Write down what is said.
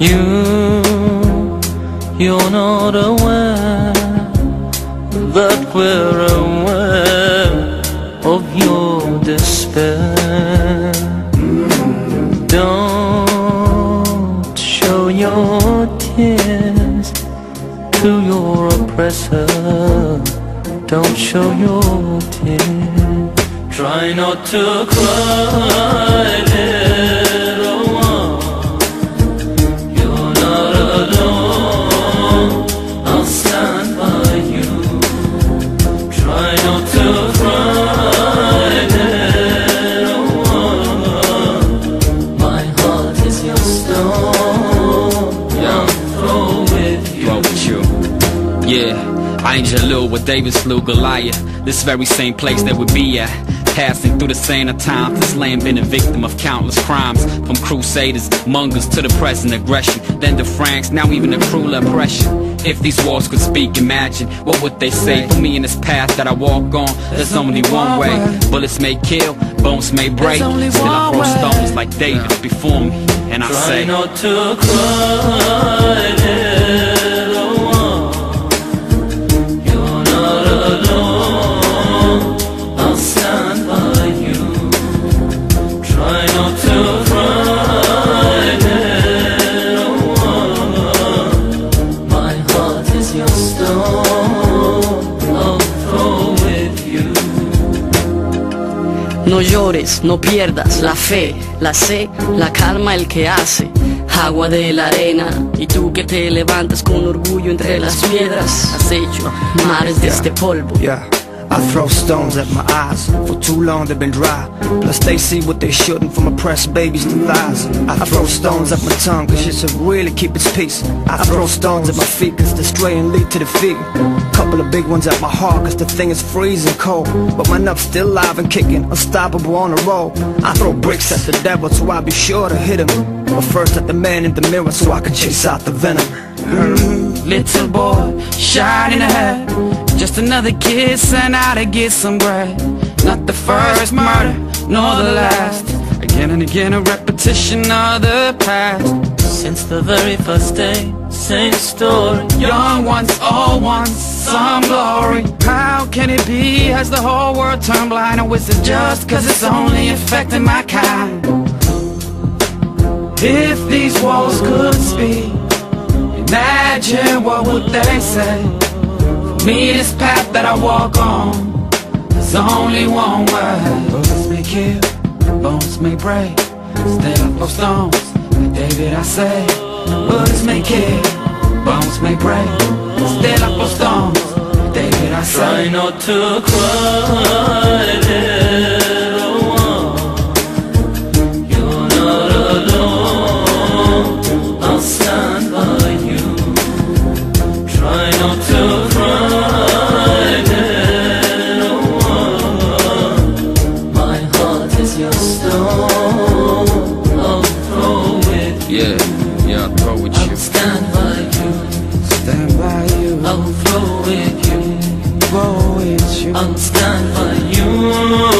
You, you're not aware that we're aware of your despair. Don't show your tears to your oppressor. Don't show your tears. Try not to cry, stone. Young, throw with you. Roll with you. Yeah, I ain't Jalil with David slew Goliath. This very same place that we be at. Passing through the same of times, this land been a victim of countless crimes. From crusaders, Mongols to the present aggression. Then the Franks, now even the cruel oppression. If these walls could speak, imagine what would they say for me in this path that I walk on? There's only one way. Bullets may kill, bones may break. Still I throw stones like David before me, and I Try say. not to cry, little one. You're not alone. No llores, no pierdas la fe, la sé, la calma el que hace. Agua de la arena, y tú que te levantas con orgullo entre las piedras, has hecho mares de este polvo. Yeah. I throw stones at my eyes. For too long they've been dry. Plus they see what they shouldn't from oppressed babies to thighs. I throw stones at my tongue cause shit should really keep its peace. I throw stones at my feet cause they stray and lead to defeat. Couple of big ones at my heart cause the thing is freezing cold. But my nuts still live and kicking, unstoppable on the road. I throw bricks at the devil so I be sure to hit him. But first at the man in the mirror so I can chase out the venom. Mm-hmm. Little boy, shining ahead Just another kid sent out to get some bread. Not the first murder, nor the last. Again and again a repetition of the past. Since the very first day, same story. Young ones, old ones, some glory. How can it be, has the whole world turned blind? Or is it just cause it's only affecting my kind? If these walls could speak Imagine what would they say me this path that I walk on. There's only one way. Bullets may kill, bones may break. Still up stones David I say. Bullets may kill, bones may break. Still up stones David I say. Try not to cry, with you. I'll stand by you. Stand by you, I'll throw with you. go with you I'll stand by you.